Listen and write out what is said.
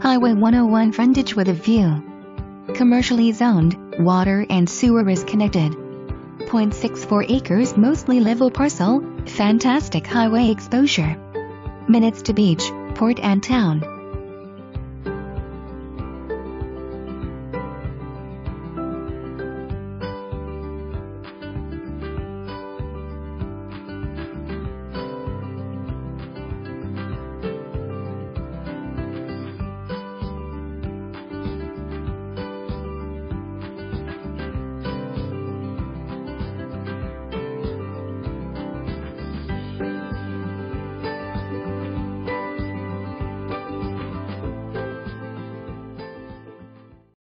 Highway 101 frontage with a view. Commercially zoned, water and sewer is connected. 0.64 acres mostly level parcel, fantastic highway exposure. Minutes to beach, port and town.